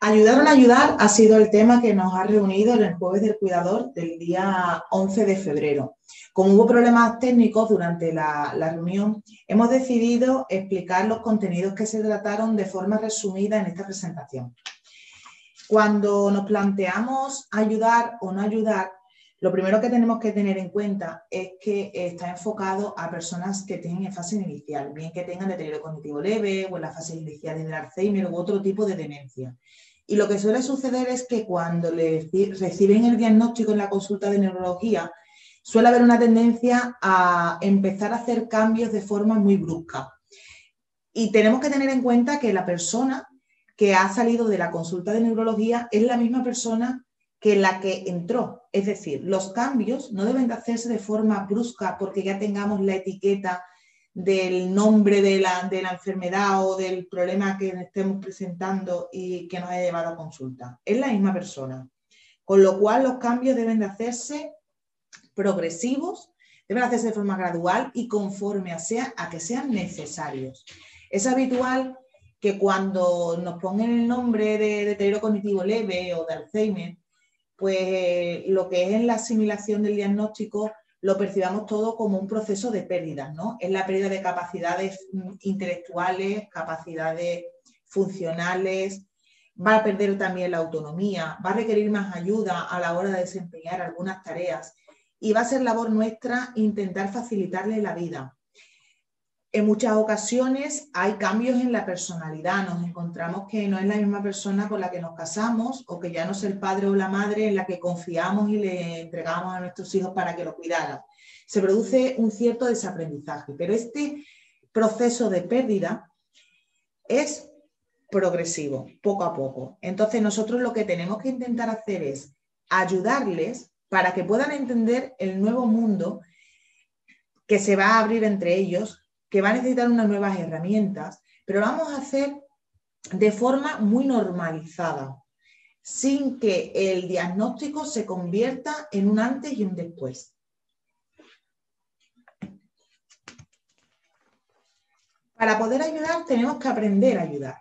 Ayudar o no ayudar ha sido el tema que nos ha reunido en el jueves del cuidador del día 11 de febrero. Como hubo problemas técnicos durante la, reunión, hemos decidido explicar los contenidos que se trataron de forma resumida en esta presentación. Cuando nos planteamos ayudar o no ayudar, lo primero que tenemos que tener en cuenta es que está enfocado a personas que tienen en fase inicial, bien que tengan deterioro cognitivo leve o en la fase inicial del Alzheimer u otro tipo de demencia. Y lo que suele suceder es que cuando reciben el diagnóstico en la consulta de neurología, suele haber una tendencia a empezar a hacer cambios de forma muy brusca. Y tenemos que tener en cuenta que la persona que ha salido de la consulta de neurología es la misma persona que la que entró. Es decir, los cambios no deben de hacerse de forma brusca porque ya tengamos la etiqueta del nombre de la, de la, enfermedad o del problema que estemos presentando y que nos haya llevado a consulta. Es la misma persona. Con lo cual los cambios deben de hacerse progresivos, deben hacerse de forma gradual y conforme a, sea, a que sean necesarios. Es habitual que cuando nos pongan el nombre de deterioro cognitivo leve o de Alzheimer, pues lo que es en la asimilación del diagnóstico lo percibamos todo como un proceso de pérdida, ¿no? Es la pérdida de capacidades mm, intelectuales, capacidades funcionales, va a perder también la autonomía, va a requerir más ayuda a la hora de desempeñar algunas tareas y va a ser labor nuestra intentar facilitarle la vida. En muchas ocasiones hay cambios en la personalidad, nos encontramos que no es la misma persona con la que nos casamos o que ya no es el padre o la madre en la que confiamos y le entregamos a nuestros hijos para que lo cuidaran. Se produce un cierto desaprendizaje, pero este proceso de pérdida es progresivo, poco a poco. Entonces nosotros lo que tenemos que intentar hacer es ayudarles para que puedan entender el nuevo mundo que se va a abrir entre ellos que va a necesitar unas nuevas herramientas, pero lo vamos a hacer de forma muy normalizada, sin que el diagnóstico se convierta en un antes y un después. Para poder ayudar tenemos que aprender a ayudar.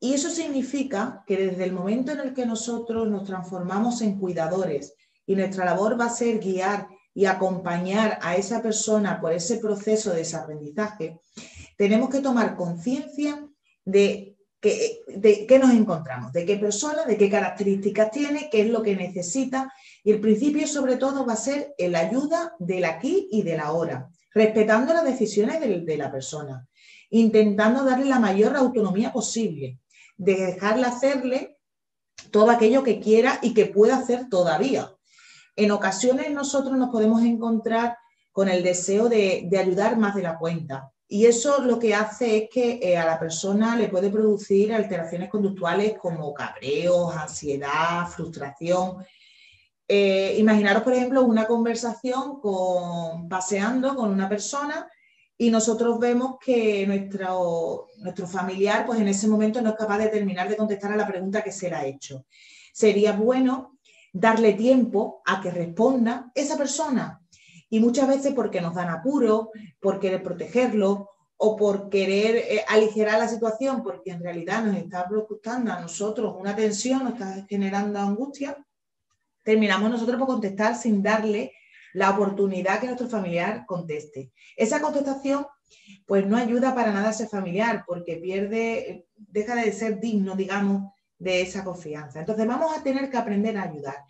Y eso significa que desde el momento en el que nosotros nos transformamos en cuidadores y nuestra labor va a ser guiar y acompañar a esa persona por ese proceso de desaprendizaje, tenemos que tomar conciencia de, de qué nos encontramos, de qué persona, de qué características tiene, qué es lo que necesita. Y el principio sobre todo va a ser el ayuda del aquí y del ahora, respetando las decisiones de, la persona, intentando darle la mayor autonomía posible, de dejarle hacerle todo aquello que quiera y que pueda hacer todavía. En ocasiones nosotros nos podemos encontrar con el deseo de, ayudar más de la cuenta. Y eso lo que hace es que eh, a la persona le puede producir alteraciones conductuales como cabreos, ansiedad, frustración. Eh, imaginaros, por ejemplo, una conversación con, paseando con una persona y nosotros vemos que nuestro, nuestro familiar, pues en ese momento no es capaz de terminar de contestar a la pregunta que se le ha hecho. Sería bueno darle tiempo a que responda esa persona. Y muchas veces porque nos dan apuro, por querer protegerlo o por querer eh, aligerar la situación, porque en realidad nos está preocupando a nosotros una tensión, nos está generando angustia, terminamos nosotros por contestar sin darle la oportunidad que nuestro familiar conteste. Esa contestación pues no ayuda para nada a ese familiar porque pierde, deja de ser digno, digamos, de esa confianza. Entonces vamos a tener que aprender a ayudar.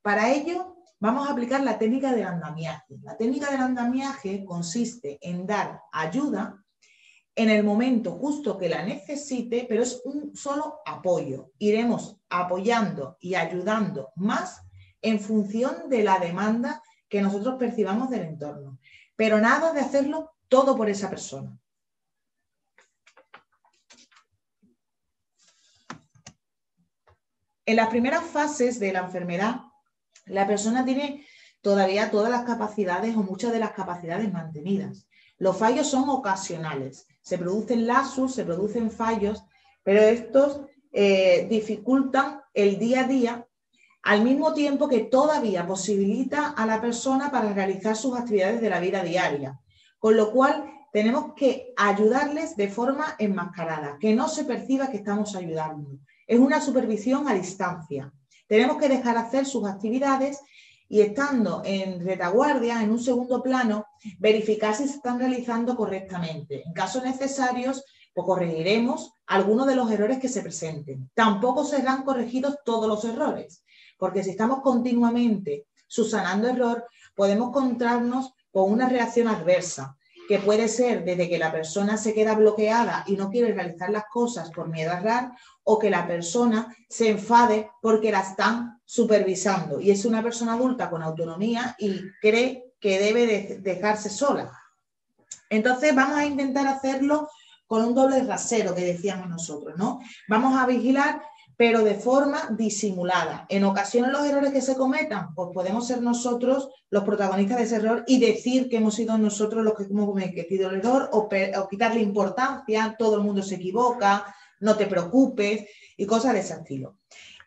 Para ello vamos a aplicar la técnica del andamiaje. La técnica del andamiaje consiste en dar ayuda en el momento justo que la necesite, pero es un solo apoyo. Iremos apoyando y ayudando más en función de la demanda que nosotros percibamos del entorno. Pero nada de hacerlo todo por esa persona. En las primeras fases de la enfermedad, la persona tiene todavía todas las capacidades o muchas de las capacidades mantenidas. Los fallos son ocasionales. Se producen lazos, se producen fallos, pero estos eh, dificultan el día a día al mismo tiempo que todavía posibilita a la persona para realizar sus actividades de la vida diaria. Con lo cual, tenemos que ayudarles de forma enmascarada, que no se perciba que estamos ayudando es una supervisión a distancia. Tenemos que dejar hacer sus actividades y estando en retaguardia, en un segundo plano, verificar si se están realizando correctamente. En casos necesarios, pues corregiremos algunos de los errores que se presenten. Tampoco serán corregidos todos los errores, porque si estamos continuamente subsanando error, podemos encontrarnos con una reacción adversa, que puede ser desde que la persona se queda bloqueada y no quiere realizar las cosas por miedo a errar, o que la persona se enfade porque la están supervisando y es una persona adulta con autonomía y cree que debe dejarse sola. Entonces vamos a intentar hacerlo con un doble rasero que decíamos nosotros, ¿no? Vamos a vigilar pero de forma disimulada. En ocasiones los errores que se cometan, pues podemos ser nosotros los protagonistas de ese error y decir que hemos sido nosotros los que hemos cometido el error o, quitarle importancia, todo el mundo se equivoca, no te preocupes y cosas de ese estilo.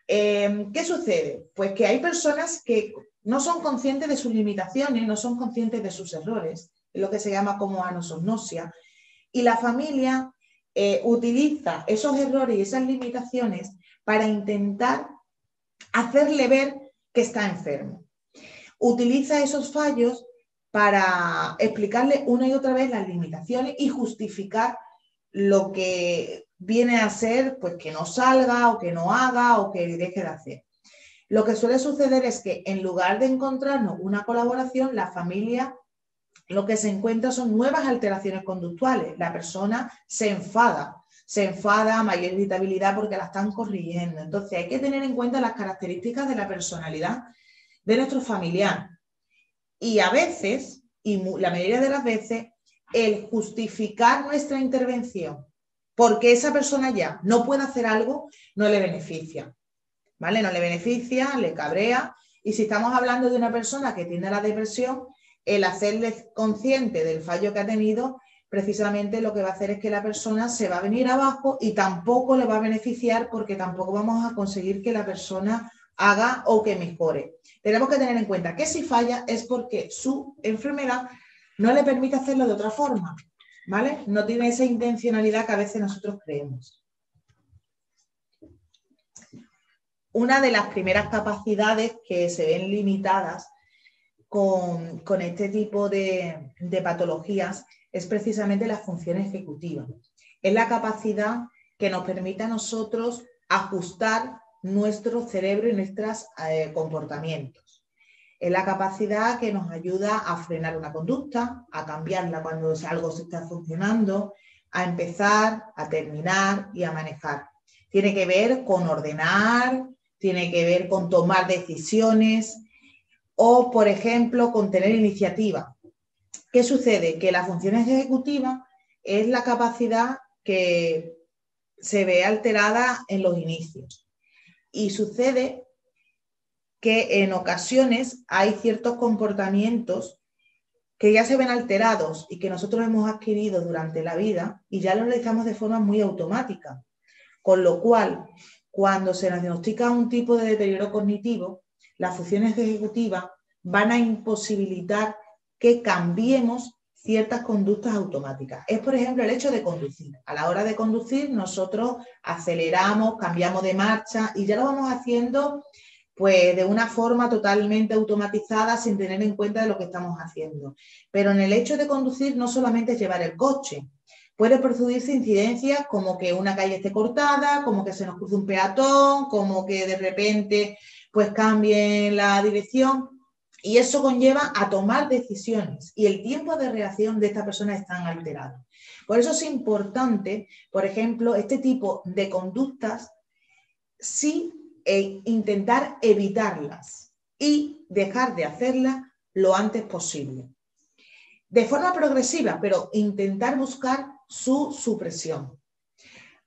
Em, ¿Qué sucede? Pues que hay personas que no son conscientes de sus limitaciones, no son conscientes de sus errores, es lo que se llama como anosognosia, y la familia eh, utiliza esos errores y esas limitaciones para intentar hacerle ver que está enfermo. Utiliza esos fallos para explicarle una y otra vez las limitaciones y justificar lo que viene a ser pues que no salga o que no haga o que deje de hacer. Lo que suele suceder es que en lugar de encontrarnos una colaboración, la familia lo que se encuentra son nuevas alteraciones conductuales. La persona se enfada, se enfada, mayor irritabilidad porque la están corrigiendo. Entonces hay que tener en cuenta las características de la personalidad de nuestro familiar. Y a veces, y la mayoría de las veces, el justificar nuestra intervención porque esa persona ya no puede hacer algo, no le beneficia. ¿Vale? No le beneficia, le cabrea. Y si estamos hablando de una persona que tiene la depresión, el hacerle consciente del fallo que ha tenido, precisamente lo que va a hacer es que la persona se va a venir abajo y tampoco le va a beneficiar porque tampoco vamos a conseguir que la persona haga o que mejore. Tenemos que tener en cuenta que si falla es porque su enfermedad no le permite hacerlo de otra forma. ¿vale? No tiene esa intencionalidad que a veces nosotros creemos. Una de las primeras capacidades que se ven limitadas con, este tipo de, de patologías es precisamente la función ejecutiva. Es la capacidad que nos permite a nosotros ajustar nuestro cerebro y nuestros eh, comportamientos. Es la capacidad que nos ayuda a frenar una conducta, a cambiarla cuando algo se está funcionando, a empezar, a terminar y a manejar. Tiene que ver con ordenar, tiene que ver con tomar decisiones o, por ejemplo, con tener iniciativa. ¿Qué sucede? Que la función ejecutiva es la capacidad que se ve alterada en los inicios. Y sucede que en ocasiones hay ciertos comportamientos que ya se ven alterados y que nosotros hemos adquirido durante la vida y ya lo realizamos de forma muy automática. Con lo cual, cuando se nos diagnostica un tipo de deterioro cognitivo, las funciones ejecutivas van a imposibilitar que cambiemos ciertas conductas automáticas. Es, por ejemplo, el hecho de conducir. A la hora de conducir, nosotros aceleramos, cambiamos de marcha y ya lo vamos haciendo pues de una forma totalmente automatizada sin tener en cuenta de lo que estamos haciendo. Pero en el hecho de conducir no solamente es llevar el coche, puede producirse incidencias como que una calle esté cortada, como que se nos cruce un peatón, como que de repente pues cambie la dirección y eso conlleva a tomar decisiones y el tiempo de reacción de esta persona está alterado. Por eso es importante, por ejemplo, este tipo de conductas sí e intentar evitarlas y dejar de hacerlas lo antes posible. De forma progresiva, pero intentar buscar su supresión.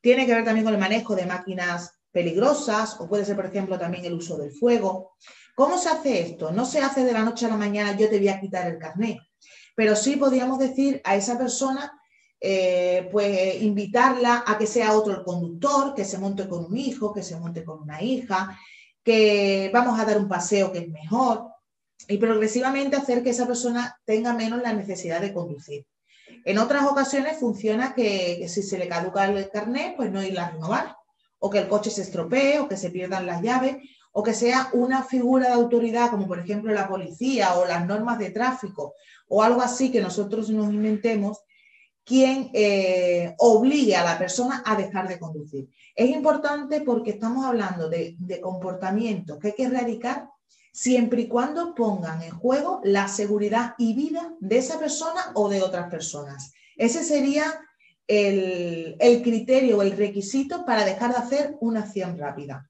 Tiene que ver también con el manejo de máquinas peligrosas o puede ser, por ejemplo, también el uso del fuego. ¿Cómo se hace esto? No se hace de la noche a la mañana, yo te voy a quitar el carnet, pero sí podríamos decir a esa persona eh, pues invitarla a que sea otro el conductor, que se monte con un hijo, que se monte con una hija, que vamos a dar un paseo que es mejor y progresivamente hacer que esa persona tenga menos la necesidad de conducir. En otras ocasiones funciona que, si se le caduca el carnet, pues no irla a renovar o que el coche se estropee, o que se pierdan las llaves, o que sea una figura de autoridad, como por ejemplo la policía o las normas de tráfico, o algo así que nosotros nos inventemos, quien eh, obligue a la persona a dejar de conducir. Es importante porque estamos hablando de, de comportamientos que hay que erradicar siempre y cuando pongan en juego la seguridad y vida de esa persona o de otras personas. Ese sería el, el criterio o el requisito para dejar de hacer una acción rápida.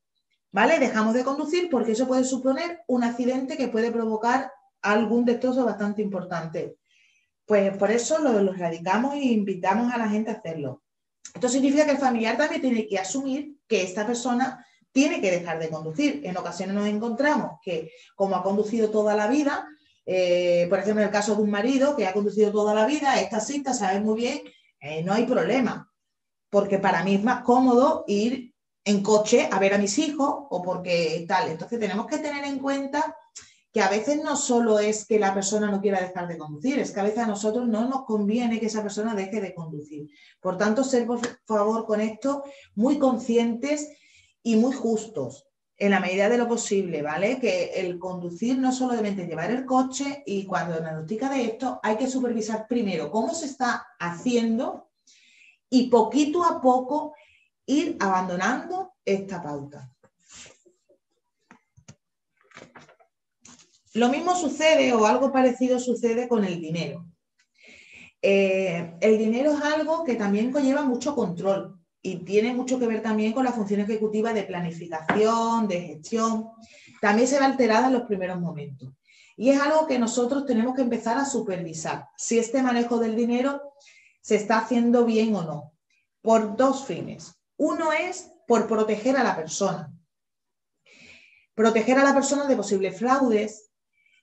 ¿Vale? Dejamos de conducir porque eso puede suponer un accidente que puede provocar algún destrozo bastante importante. Pues por eso lo, lo radicamos e invitamos a la gente a hacerlo. Esto significa que el familiar también tiene que asumir que esta persona tiene que dejar de conducir. En ocasiones nos encontramos que, como ha conducido toda la vida, eh, por ejemplo, en el caso de un marido que ha conducido toda la vida, esta cita sabe muy bien, eh, no hay problema, porque para mí es más cómodo ir en coche a ver a mis hijos o porque tal. Entonces tenemos que tener en cuenta que a veces no solo es que la persona no quiera dejar de conducir, es que a veces a nosotros no nos conviene que esa persona deje de conducir. Por tanto, ser por favor con esto muy conscientes y muy justos en la medida de lo posible, ¿vale? Que el conducir no solamente llevar el coche y cuando diagnostica de esto hay que supervisar primero cómo se está haciendo y poquito a poco ir abandonando esta pauta. Lo mismo sucede o algo parecido sucede con el dinero. Eh, el dinero es algo que también conlleva mucho control y tiene mucho que ver también con la función ejecutiva de planificación, de gestión. También se ve alterada en los primeros momentos. Y es algo que nosotros tenemos que empezar a supervisar, si este manejo del dinero se está haciendo bien o no, por dos fines. Uno es por proteger a la persona. Proteger a la persona de posibles fraudes,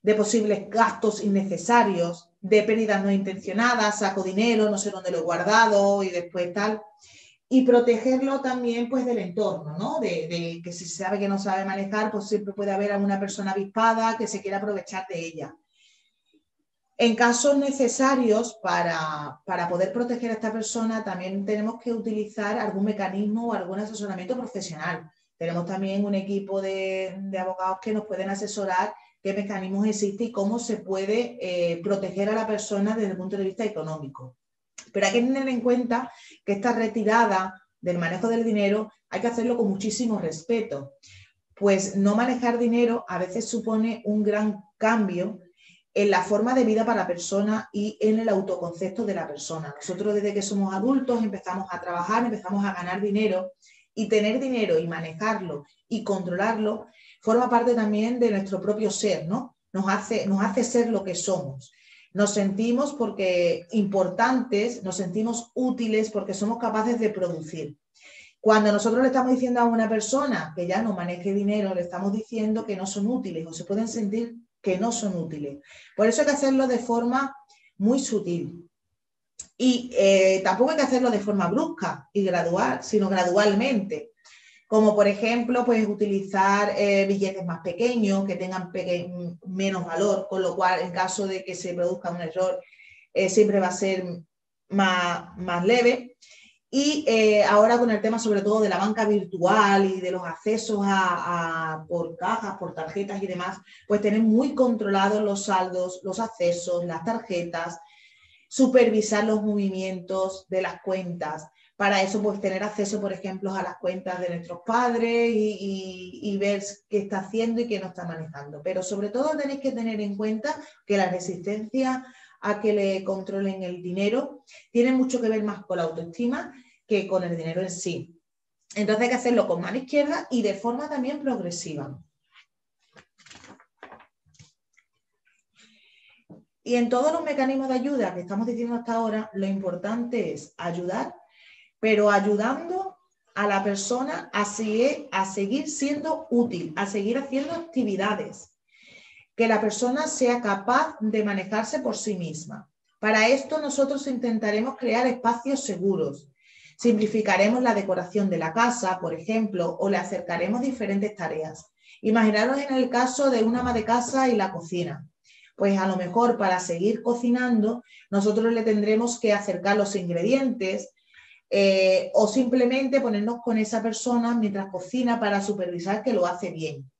de posibles gastos innecesarios, de pérdidas no intencionadas, saco dinero, no sé dónde lo he guardado y después tal. Y protegerlo también pues del entorno, ¿no? De, que si se sabe que no sabe manejar, pues siempre puede haber alguna persona avispada que se quiera aprovechar de ella. En casos necesarios para, para, poder proteger a esta persona, también tenemos que utilizar algún mecanismo o algún asesoramiento profesional. Tenemos también un equipo de, abogados que nos pueden asesorar qué mecanismos existen y cómo se puede eh, proteger a la persona desde el punto de vista económico. Pero hay que tener en cuenta que esta retirada del manejo del dinero hay que hacerlo con muchísimo respeto, pues no manejar dinero a veces supone un gran cambio en la forma de vida para la persona y en el autoconcepto de la persona. Nosotros desde que somos adultos empezamos a trabajar, empezamos a ganar dinero y tener dinero y manejarlo y controlarlo forma parte también de nuestro propio ser, ¿no? Nos hace, nos hace ser lo que somos. Nos sentimos porque importantes, nos sentimos útiles porque somos capaces de producir. Cuando nosotros le estamos diciendo a una persona que ya no maneje dinero, le estamos diciendo que no son útiles o se pueden sentir que no son útiles. Por eso hay que hacerlo de forma muy sutil. Y eh, tampoco hay que hacerlo de forma brusca y gradual, sino gradualmente como por ejemplo, pues utilizar eh, billetes más pequeños, que tengan menos valor, con lo cual en caso de que se produzca un error, eh, siempre va a ser más, más leve. Y eh, ahora con el tema sobre todo de la banca virtual y de los accesos a, por cajas, por tarjetas y demás, pues tener muy controlados los saldos, los accesos, las tarjetas, supervisar los movimientos de las cuentas para eso, pues tener acceso, por ejemplo, a las cuentas de nuestros padres y, ver qué está haciendo y qué no está manejando. Pero sobre todo tenéis que tener en cuenta que la resistencia a que le controlen el dinero tiene mucho que ver más con la autoestima que con el dinero en sí. Entonces hay que hacerlo con mano izquierda y de forma también progresiva. Y en todos los mecanismos de ayuda que estamos diciendo hasta ahora, lo importante es ayudar pero ayudando a la persona a, a seguir siendo útil, a seguir haciendo actividades, que la persona sea capaz de manejarse por sí misma. Para esto nosotros intentaremos crear espacios seguros. Simplificaremos la decoración de la casa, por ejemplo, o le acercaremos diferentes tareas. Imaginaros en el caso de una ama de casa y la cocina. Pues a lo mejor para seguir cocinando, nosotros le tendremos que acercar los ingredientes, eh, o simplemente ponernos con esa persona mientras cocina para supervisar que lo hace bien.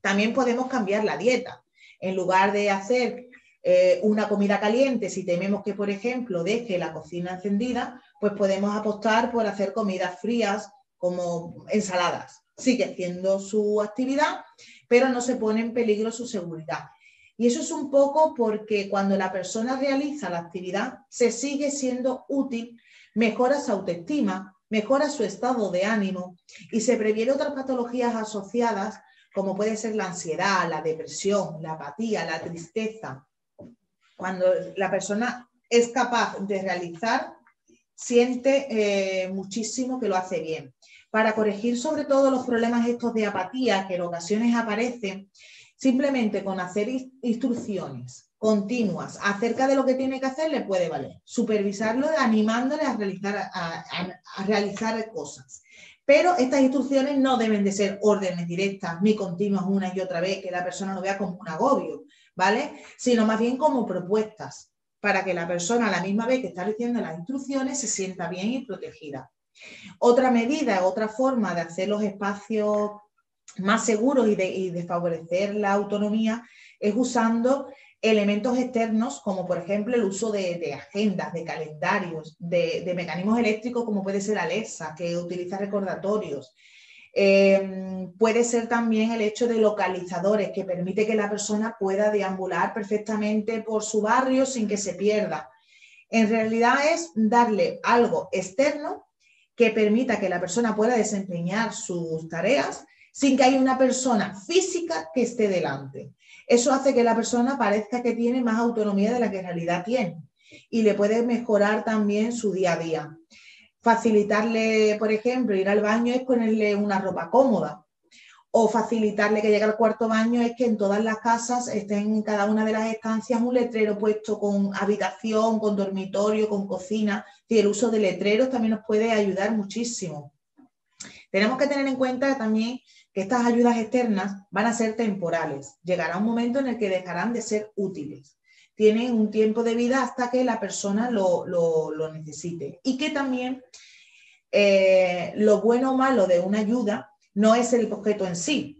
También podemos cambiar la dieta. En lugar de hacer eh, una comida caliente, si tememos que, por ejemplo, deje la cocina encendida, pues podemos apostar por hacer comidas frías como ensaladas. Sigue haciendo su actividad, pero no se pone en peligro su seguridad. Y eso es un poco porque cuando la persona realiza la actividad, se sigue siendo útil mejora su autoestima, mejora su estado de ánimo y se previene otras patologías asociadas como puede ser la ansiedad, la depresión, la apatía, la tristeza. Cuando la persona es capaz de realizar, siente eh, muchísimo que lo hace bien. Para corregir sobre todo los problemas estos de apatía que en ocasiones aparecen, simplemente con hacer instrucciones continuas acerca de lo que tiene que hacer le puede valer. Supervisarlo animándole a realizar, a, realizar cosas. Pero estas instrucciones no deben de ser órdenes directas ni continuas una y otra vez, que la persona lo vea como un agobio, ¿vale? Sino más bien como propuestas, para que la persona a la misma vez que está recibiendo las instrucciones se sienta bien y protegida. Otra medida, otra forma de hacer los espacios más seguros y de favorecer la autonomía es usando elementos externos como por ejemplo el uso de, agendas, de calendarios, de, mecanismos eléctricos como puede ser Alexa, que utiliza recordatorios. Eh, puede ser también el hecho de localizadores que permite que la persona pueda deambular perfectamente por su barrio sin que se pierda. En realidad es darle algo externo que permita que la persona pueda desempeñar sus tareas sin que haya una persona física que esté delante. Eso hace que la persona parezca que tiene más autonomía de la que en realidad tiene y le puede mejorar también su día a día. Facilitarle, por ejemplo, ir al baño es ponerle una ropa cómoda o facilitarle que llegue al cuarto baño es que en todas las casas estén en cada una de las estancias un letrero puesto con habitación, con dormitorio, con cocina. Y el uso de letreros también nos puede ayudar muchísimo. Tenemos que tener en cuenta también estas ayudas externas van a ser temporales. Llegará un momento en el que dejarán de ser útiles. Tienen un tiempo de vida hasta que la persona lo, necesite. Y que también eh, lo bueno o malo de una ayuda no es el objeto en sí.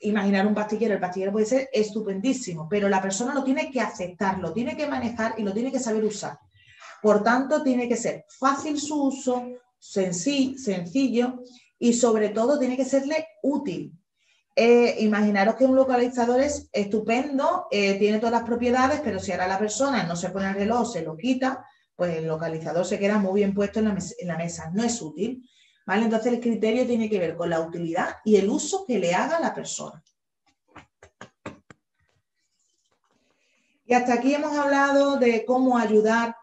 imaginar un pastillero, el pastillero puede ser estupendísimo, pero la persona lo tiene que aceptar, lo tiene que manejar y lo tiene que saber usar. Por tanto, tiene que ser fácil su uso, sencillo y sobre todo tiene que serle útil. Eh, imaginaros que un localizador es estupendo, eh, tiene todas las propiedades, pero si ahora la persona no se pone el reloj, se lo quita, pues el localizador se queda muy bien puesto en la, mesa, no es útil. ¿vale? Entonces el criterio tiene que ver con la utilidad y el uso que le haga la persona. Y hasta aquí hemos hablado de cómo ayudar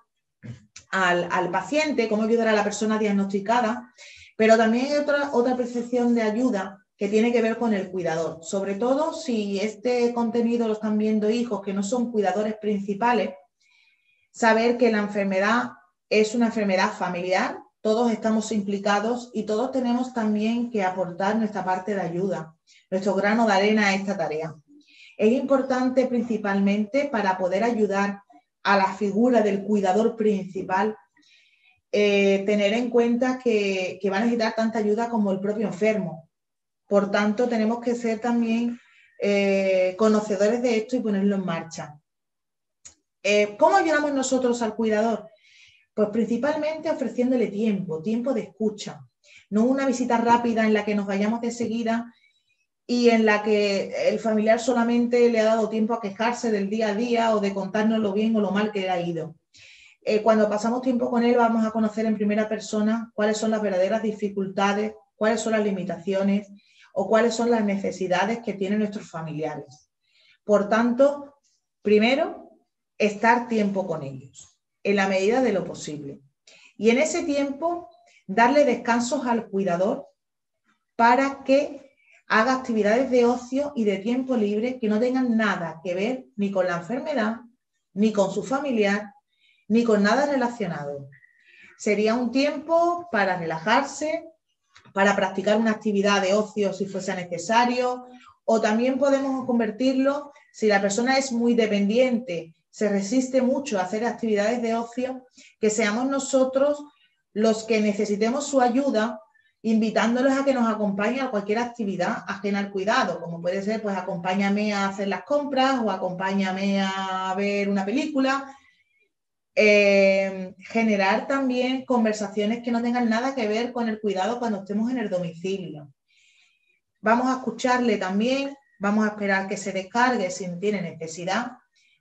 al, al paciente, cómo ayudar a la persona diagnosticada. Pero también hay otra, otra percepción de ayuda que tiene que ver con el cuidador, sobre todo si este contenido lo están viendo hijos que no son cuidadores principales, saber que la enfermedad es una enfermedad familiar, todos estamos implicados y todos tenemos también que aportar nuestra parte de ayuda, nuestro grano de arena a esta tarea. Es importante principalmente para poder ayudar a la figura del cuidador principal eh, tener en cuenta que, que, va a necesitar tanta ayuda como el propio enfermo. Por tanto, tenemos que ser también eh, conocedores de esto y ponerlo en marcha. Eh, ¿Cómo ayudamos nosotros al cuidador? Pues principalmente ofreciéndole tiempo, tiempo de escucha, no una visita rápida en la que nos vayamos de seguida y en la que el familiar solamente le ha dado tiempo a quejarse del día a día o de contarnos lo bien o lo mal que le ha ido. Eh, cuando pasamos tiempo con él vamos a conocer en primera persona cuáles son las verdaderas dificultades, cuáles son las limitaciones o cuáles son las necesidades que tienen nuestros familiares. Por tanto, primero, estar tiempo con ellos, en la medida de lo posible. Y en ese tiempo, darle descansos al cuidador para que haga actividades de ocio y de tiempo libre que no tengan nada que ver ni con la enfermedad, ni con su familiar, ni con nada relacionado. Sería un tiempo para relajarse, para practicar una actividad de ocio si fuese necesario, o también podemos convertirlo, si la persona es muy dependiente, se resiste mucho a hacer actividades de ocio, que seamos nosotros los que necesitemos su ayuda, invitándolos a que nos acompañen a cualquier actividad ajena al cuidado, como puede ser, pues acompáñame a hacer las compras o acompáñame a ver una película. Eh, generar también conversaciones que no tengan nada que ver con el cuidado cuando estemos en el domicilio. Vamos a escucharle también, vamos a esperar que se descargue si tiene necesidad,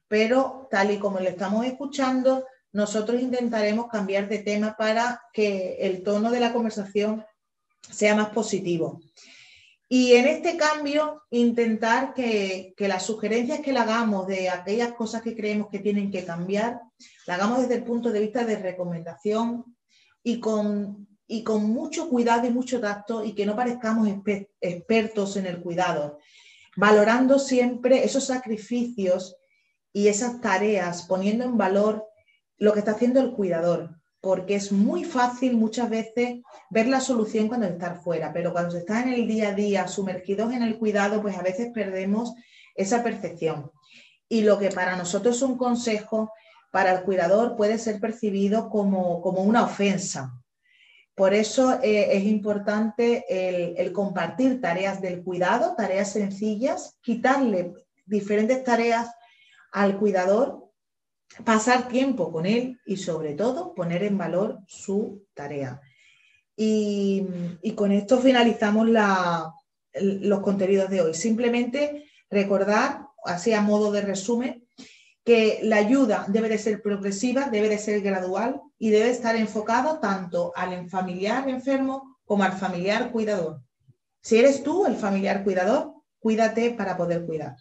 pero tal y como le estamos escuchando, nosotros intentaremos cambiar de tema para que el tono de la conversación sea más positivo. Y en este cambio, intentar que, las sugerencias que le hagamos de aquellas cosas que creemos que tienen que cambiar, la hagamos desde el punto de vista de recomendación y con, y con mucho cuidado y mucho tacto y que no parezcamos expertos en el cuidado, valorando siempre esos sacrificios y esas tareas, poniendo en valor lo que está haciendo el cuidador, porque es muy fácil muchas veces ver la solución cuando estar fuera, pero cuando se está en el día a día sumergidos en el cuidado, pues a veces perdemos esa percepción. Y lo que para nosotros es un consejo, para el cuidador puede ser percibido como, una ofensa. Por eso eh, es importante el compartir tareas del cuidado, tareas sencillas, quitarle diferentes tareas al cuidador pasar tiempo con él y sobre todo poner en valor su tarea. Y, con esto finalizamos los contenidos de hoy. Simplemente recordar, así a modo de resumen, que la ayuda debe de ser progresiva, debe de ser gradual y debe estar enfocado tanto al familiar enfermo como al familiar cuidador. Si eres tú el familiar cuidador, cuídate para poder cuidar.